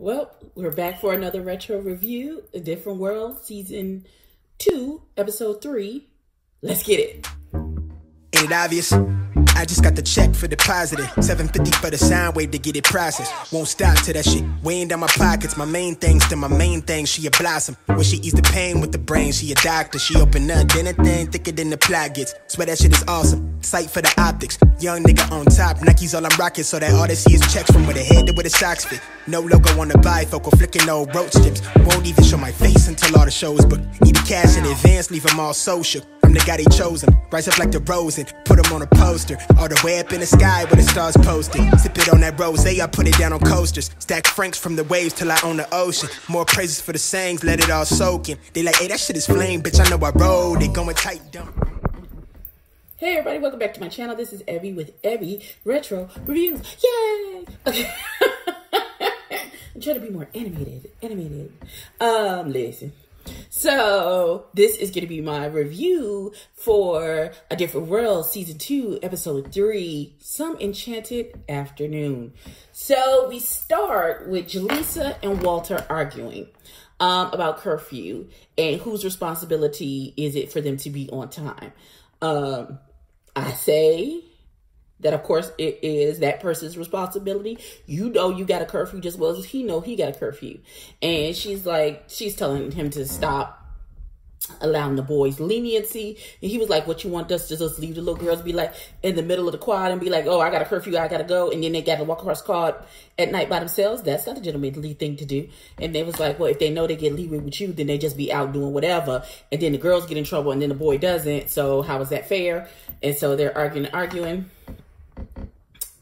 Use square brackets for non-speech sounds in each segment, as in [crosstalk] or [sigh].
Well, we're back for another retro review, A Different World, Season 2, Episode 3. Let's get it. Ain't it obvious? I just got the check for depositing. 750 for the sound wave to get it processed. Won't stop to that shit. Weighing down my pockets. My main things to my main thing. She a blossom. When she eats the pain with the brain, she a doctor. She open up, then a thing thicker than the plot gets. Swear that shit is awesome. Sight for the optics. Young nigga on top. Nike's all I'm rocking, so that all they see is checks from where the head to where the socks fit. No logo on the bifocal, flicking no roach tips. Won't even show my face until all the shows but Need the cash in advance, leave them all social. I'm the guy they chosen. Rise up like the rose and put them on a poster. All the way up in the sky where the stars posted. Sip it on that rose, I put it down on coasters. Stack franks from the waves till I own the ocean. More praises for the sayings, let it all soak in. They like, hey, that shit is flame, bitch. I know I rode. They going tight dump. Hey everybody, welcome back to my channel. This is Ebbie with Ebbie Retro Reviews. Yay! Okay. [laughs] I'm trying to be more animated. Animated. Um, listen. So this is going to be my review for A Different World Season 2, Episode 3, Some Enchanted Afternoon. So we start with Jaleesa and Walter arguing um, about curfew and whose responsibility is it for them to be on time. Um, I say that of course it is that person's responsibility. You know you got a curfew just well as he know he got a curfew. And she's like she's telling him to stop allowing the boys leniency. And he was like, What you want us to just leave the little girls be like in the middle of the quad and be like, Oh, I got a curfew, I gotta go and then they gotta walk across the quad at night by themselves. That's not a gentlemanly thing to do. And they was like, Well, if they know they get leeway with you, then they just be out doing whatever. And then the girls get in trouble and then the boy doesn't. So how is that fair? And so they're arguing arguing.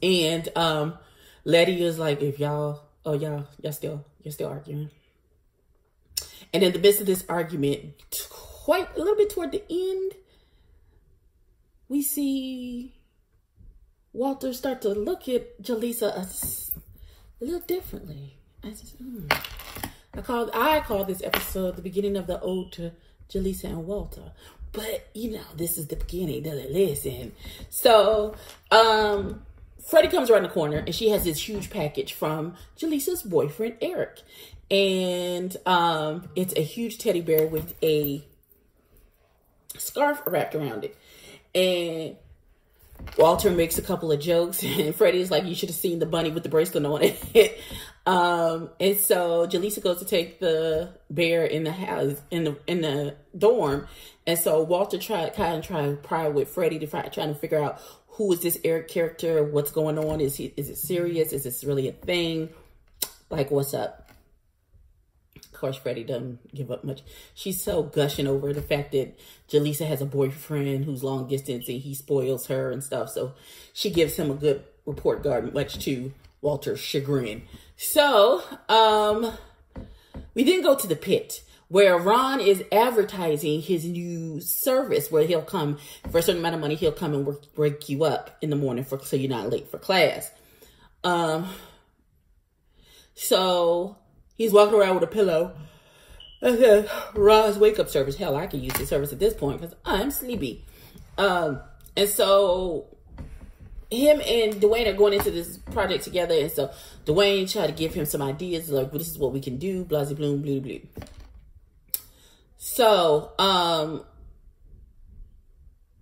And um Lettie is like, if y'all, oh y'all, y'all still, you're still arguing. And in the midst of this argument, quite a little bit toward the end, we see Walter start to look at Jaleesa a, a little differently. I just, mm. I call I call this episode the beginning of the ode to Jaleesa and Walter. But you know, this is the beginning. Listen. So, um, Freddie comes around the corner and she has this huge package from Jaleesa's boyfriend, Eric. And um, it's a huge teddy bear with a scarf wrapped around it. And Walter makes a couple of jokes, [laughs] and Freddie's like, You should have seen the bunny with the bracelet on it. [laughs] um, and so Jaleesa goes to take the bear in the house, in the in the dorm. And so Walter tried kind of trying pry with Freddie to try trying to figure out who is this Eric character? What's going on? Is he is it serious? Is this really a thing? Like what's up? Of course, Freddie doesn't give up much. She's so gushing over the fact that Jaleesa has a boyfriend who's long distance and he spoils her and stuff. So she gives him a good report card, much to Walter's chagrin. So, um, we then go to the pit where Ron is advertising his new service where he'll come for a certain amount of money, he'll come and work, wake you up in the morning for so you're not late for class. Um, so he's walking around with a pillow. Okay, Ron's wake up service. Hell, I can use the service at this point because I'm sleepy. Um, and so him and Dwayne are going into this project together, and so Dwayne tried to give him some ideas like, well, "This is what we can do." Blah Bloom, blah blah. So, um,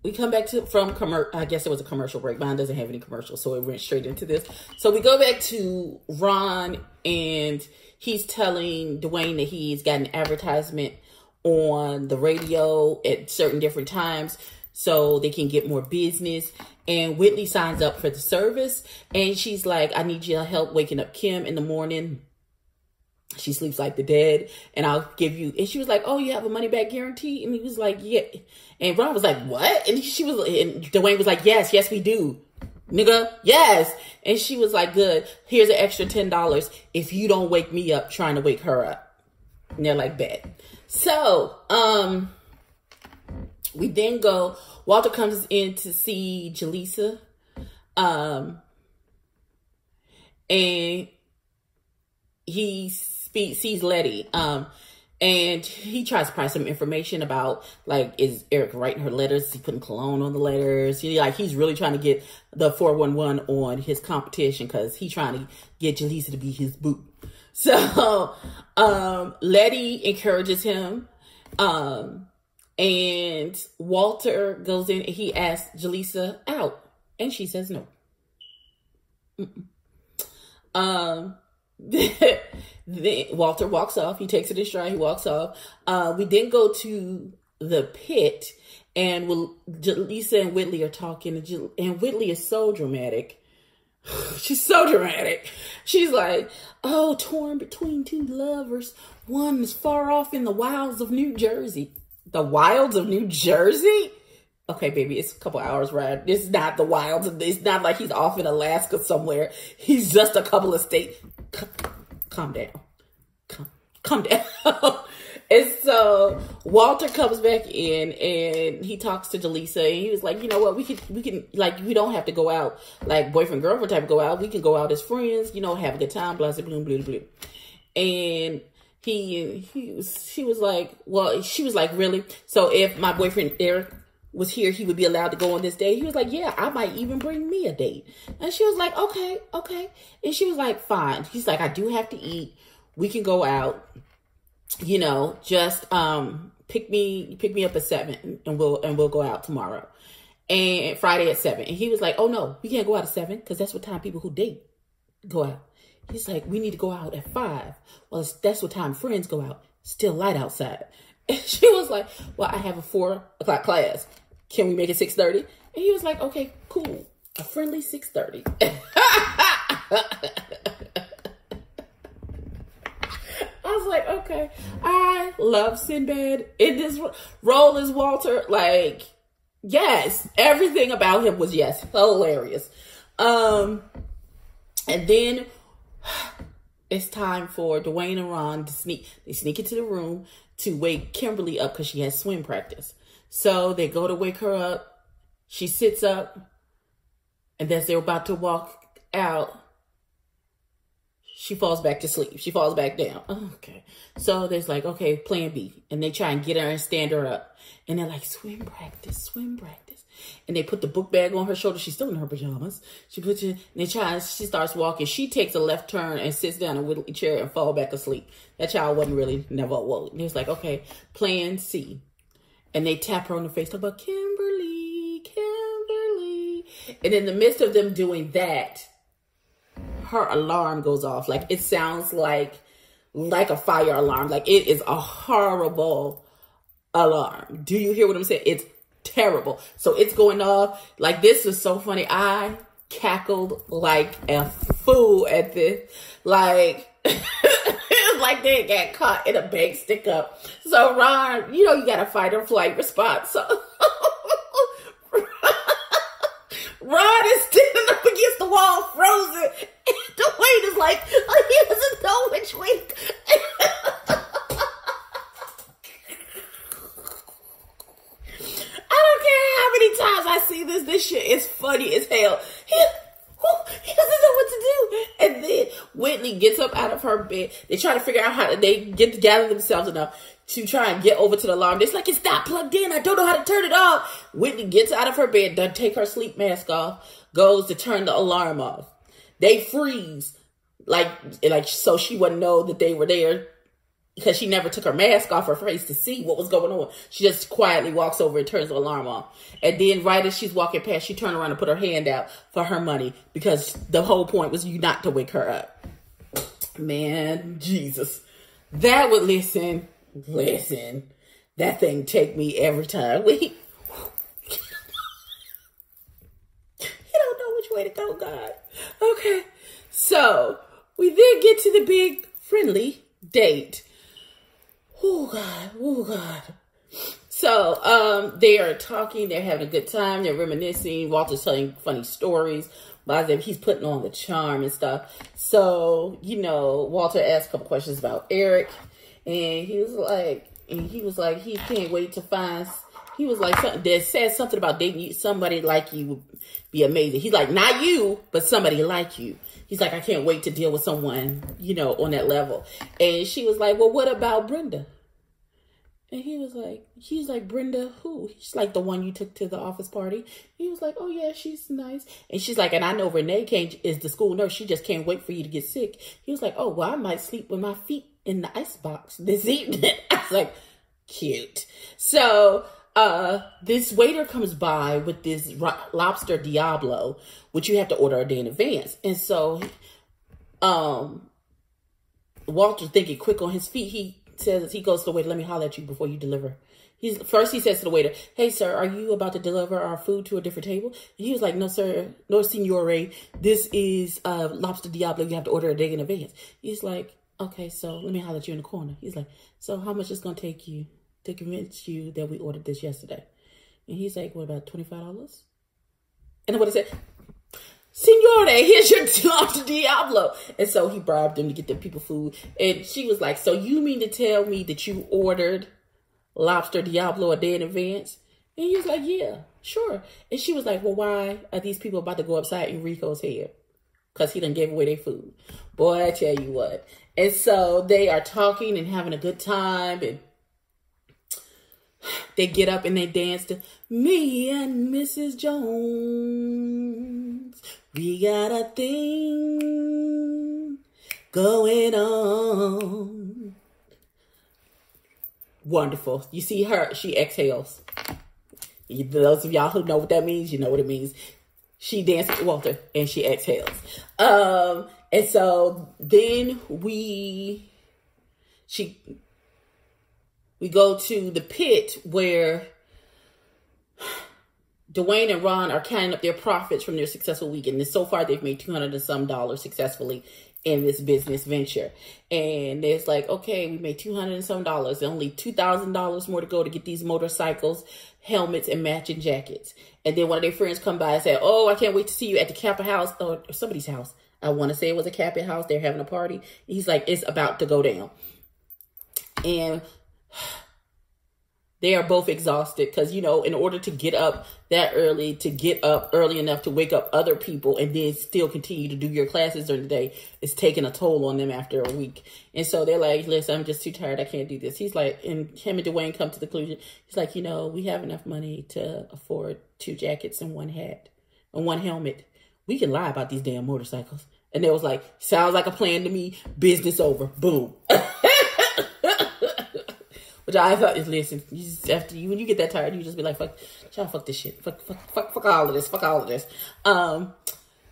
we come back to from commercial. I guess it was a commercial break. Mine doesn't have any commercials, so it went straight into this. So we go back to Ron, and he's telling Dwayne that he's got an advertisement on the radio at certain different times so they can get more business. And Whitley signs up for the service, and she's like, "I need your help waking up Kim in the morning." she sleeps like the dead and I'll give you and she was like, Oh, you have a money back guarantee? And he was like, Yeah. And Ron was like, What? And she was and Dwayne was like, Yes, yes, we do. Nigga, yes. And she was like, Good, here's an extra ten dollars if you don't wake me up trying to wake her up. And they're like, Bet. So, um, we then go, Walter comes in to see Jaleesa. Um and he speaks, sees Lettie, um, and he tries to find some information about like is Eric writing her letters? Is he putting cologne on the letters? He, like he's really trying to get the four one one on his competition because he's trying to get Jaleesa to be his boot. [laughs] So um Lettie encourages him. Um and Walter goes in and he asks Jaleesa out. And she says no. Mm-mm. Um [laughs] then Walter walks off. He takes it in stride. He walks off. Uh, we then go to the pit, and we'll, Lisa and Whitley are talking, and Whitley is so dramatic. [sighs] She's so dramatic. She's like, oh, torn between two lovers. One is far off in the wilds of New Jersey. The wilds of New Jersey? Okay, baby, it's a couple hours ride. It's not the wilds. It's not like he's off in Alaska somewhere. He's just a couple of states calm down. Calm, calm down. [laughs] and so Walter comes back in and he talks to Jaleesa and he was like, you know what, we can we can like we don't have to go out like boyfriend girlfriend type of go out. We can go out as friends, you know, have a good time, blah blah blah blah blah. And he he was she was like, well, she was like, really? So if my boyfriend Eric was here, he would be allowed to go on this date. He was like, yeah, I might even bring me a date. And she was like, okay, okay. And she was like, fine. He's like, I do have to eat. We can go out. You know, just um pick me pick me up at seven and we'll and we'll go out tomorrow. And Friday at seven. And he was like, oh no, we can't go out at seven because that's what time people who date go out. He's like, we need to go out at five. Well, that's what time friends go out. Still light outside. [laughs] And she was like, well, I have a four o'clock class can we make it 6.30? And he was like, okay, cool. A friendly 6.30. [laughs] I was like, okay. I love Sinbad. In this role as Walter, like, yes, everything about him was yes, hilarious. Um, and then [sighs] it's time for Dwayne and Ron to sneak. They sneak into the room to wake Kimberly up because she has swim practice. So they go to wake her up. She sits up. And as they're about to walk out, she falls back to sleep. She falls back down. Oh, okay. So there's like, okay, plan B. And they try and get her and stand her up. And they're like, swim practice, swim practice. And they put the book bag on her shoulder. She's still in her pajamas. She puts it, and they try, she starts walking. She takes a left turn and sits down in a wheelchair and fall back asleep. That child wasn't really never awoke. And it's like, okay, plan C and they tap her on the face, talk about Kimberly, Kimberly. And in the midst of them doing that, her alarm goes off. Like it sounds like like a fire alarm. Like it is a horrible alarm. Do you hear what I'm saying? It's terrible. So it's going off. Like this is so funny. I cackled like a fool at this. Like [laughs] like they got caught in a bank stick up. So Ron, you know you got a fight or flight response. So [laughs] Ron is standing up against the wall, frozen. And Dwayne is like, oh, he doesn't know which way. I don't care how many times I see this. This shit is funny as hell. He, he doesn't know what to do. And then Whitley gets up out of her bed. They try to figure out how they get to gather themselves enough to try and get over to the alarm. It's like it's not plugged in. I don't know how to turn it off. Whitley gets out of her bed, doesn't take her sleep mask off, goes to turn the alarm off. They freeze, like like so she wouldn't know that they were there because she never took her mask off her face to see what was going on. She just quietly walks over and turns the alarm off. And then right as she's walking past, she turned around and put her hand out for her money because the whole point was you not to wake her up. Man, Jesus. That would listen, listen. That thing take me every time. [laughs] We You don't know which way to go, God. Okay. So we then get to the big friendly date. Oh God, oh God. So um, they are talking, they're having a good time, they're reminiscing. Walter's telling funny stories. He's putting on the charm and stuff. So, you know, Walter asked a couple questions about Eric. And he was like, and he was like, he can't wait to find he was like something that said something about dating you, somebody like you would be amazing. He's like, not you, but somebody like you. He's like, I can't wait to deal with someone, you know, on that level. And she was like, Well, what about Brenda? And he was like, he's like, Brenda, who? She's like the one you took to the office party. He was like, oh yeah, she's nice. And she's like, and I know Renee can't, is the school nurse. She just can't wait for you to get sick. He was like, oh, well, I might sleep with my feet in the ice box this [laughs] evening. I was like, cute. So, uh, this waiter comes by with this lobster Diablo, which you have to order a day in advance. And so, um, Walter thinking quick on his feet, he says, he goes to the waiter, let me holler at you before you deliver. He's first he says to the waiter, Hey sir, are you about to deliver our food to a different table? And he was like, No, sir, no signore. This is uh lobster diablo. You have to order a day in advance. He's like, Okay, so let me holler at you in the corner. He's like, So how much is gonna take you to convince you that we ordered this yesterday? And he's like, What about twenty five dollars? And what I said, Signore, [laughs] here's your lobster Diablo. And so he bribed them to get the people food. And she was like, So you mean to tell me that you ordered lobster Diablo a day in advance? And he was like, Yeah, sure. And she was like, Well, why are these people about to go upside Enrico's head? Because he done gave away their food. Boy, I tell you what. And so they are talking and having a good time and [sighs] they get up and they dance to me and Mrs. Jones. We got a thing going on. Wonderful. You see her, she exhales. Those of y'all who know what that means, you know what it means. She dances with Walter and she exhales. Um, and so then we, she, we go to the pit where Dwayne and Ron are counting up their profits from their successful weekend. And so far, they've made 200 and some dollars successfully in this business venture. And it's like, okay, we made 200 and some dollars. Only $2,000 more to go to get these motorcycles, helmets, and matching jackets. And then one of their friends come by and say, oh, I can't wait to see you at the Kappa house or somebody's house. I want to say it was a Kappa house. They're having a party. He's like, it's about to go down. And they are both exhausted because you know in order to get up that early to get up early enough to wake up other people and then still continue to do your classes during the day is taking a toll on them after a week. And so they're like listen i'm just too tired. I can't do this. He's like and him and dwayne come to the conclusion he's like you know we have enough money to afford two jackets and one hat and one helmet. We can lie about these damn motorcycles. And they was like sounds like a plan to me. Business over. Boom [laughs] Which I thought is listen, you just after you when you get that tired, you just be like, fuck, y'all fuck this shit. Fuck, fuck, fuck, fuck all of this. Fuck all of this. Um,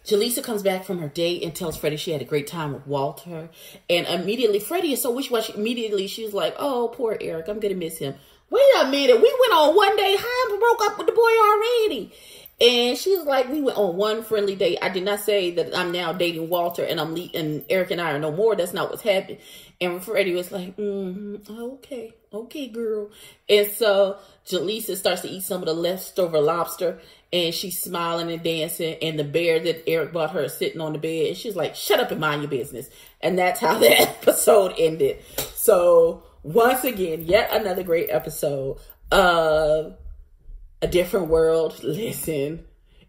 Jaleesa comes back from her date and tells Freddie she had a great time with Walter. And immediately, Freddie is so wishy-washy. Immediately, she's like, oh, poor Eric. I'm going to miss him. Wait a minute. We went on one day high and broke up with the boy already. And she's like, we went on one friendly date. I did not say that I'm now dating Walter and I'm le- and Eric and I are no more. That's not what's happening. And Freddie was like, mm-hmm, okay, okay, girl. And so Jaleesa starts to eat some of the leftover lobster and she's smiling and dancing. And the bear that Eric bought her is sitting on the bed. And she's like, shut up and mind your business. And that's how [laughs] that episode ended. So once again, yet another great episode of A Different World. Listen,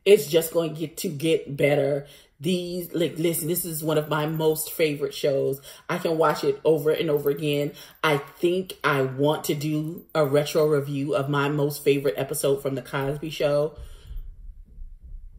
it's just going to get to get better. These like listen this is one of my most favorite shows. I can watch it over and over again. I think i want to do a retro review of my most favorite episode from the cosby show.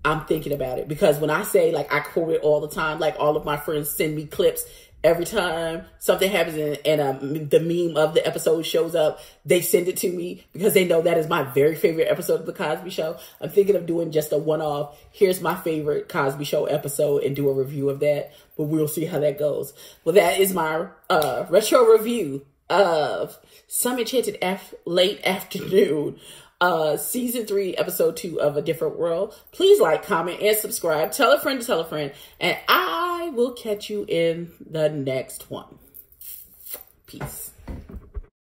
I'm thinking about it because when i say like i quote it all the time like all of my friends send me clips every time something happens and, and um, the meme of the episode shows up, they send it to me because they know that is my very favorite episode of the Cosby Show. I'm thinking of doing just a one-off. Here's my favorite Cosby Show episode and do a review of that. But we'll see how that goes. Well, that is my uh, retro review of Some Enchanted Af- Late Afternoon uh, season three, episode two of A Different World. Please like, comment, and subscribe. Tell a friend to tell a friend. And I will catch you in the next one. Peace.